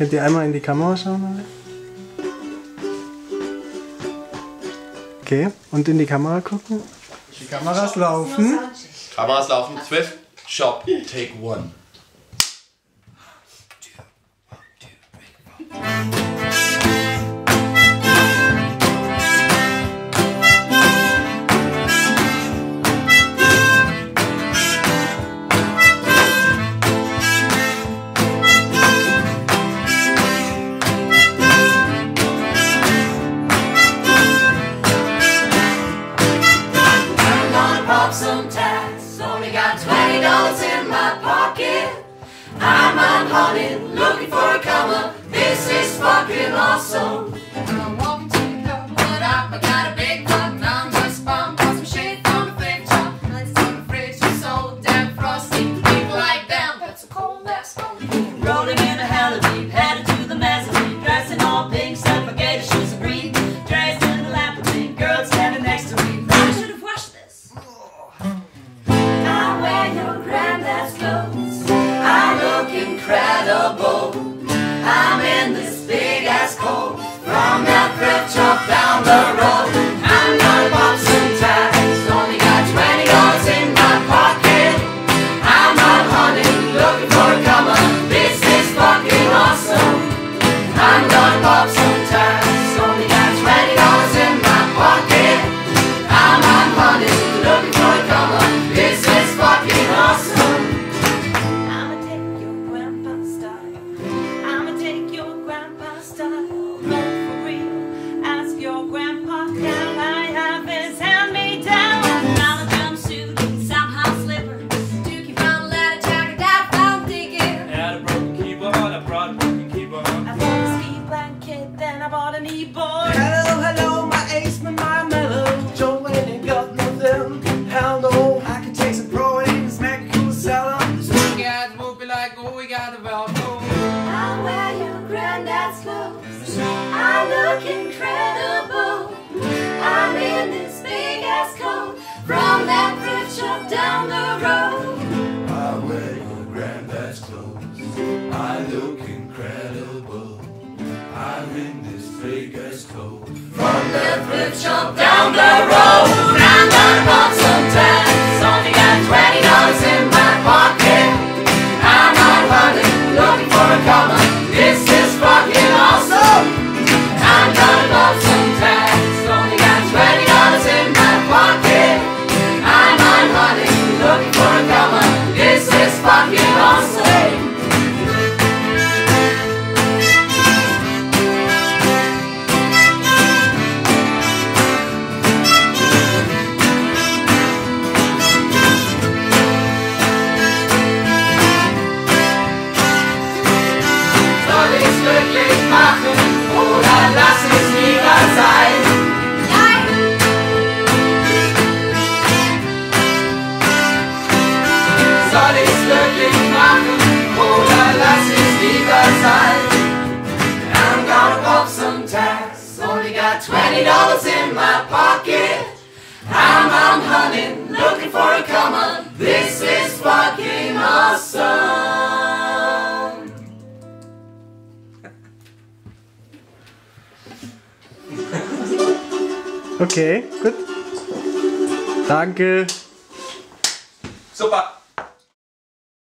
Könnt ihr einmal in die Kamera schauen? Alle? Okay, und in die Kamera gucken. Die Kameras laufen. Kameras laufen. Swift, Shop, Take One. I'm I'm looking for a comma. This is fucking awesome. I'm walking to the wood up. I got a big button. I'm just bummed. Bought some shit from the thrift shop. Let's see the fridge is so damn frosty. People like them. That's a cold ass. Rolling in a hella deep, headed to the mezzanine. Dressed in all pink, suffocated shoes of green. Dressed in the lamp girl standing next to me. I should have washed this. I wear your granddad's clothes. Incredible. Guys will be like, oh, we got a Valpo. I wear your granddad's clothes. I look incredible. I'm in this big ass coat from that thrift shop down the road. I wear your granddad's clothes. I look incredible. I'm in this big ass coat. From that thrift shop down the road. Dollars in my pocket. I'm on hunting, looking for a comma. This is fucking awesome. Okay, gut. Danke. Super.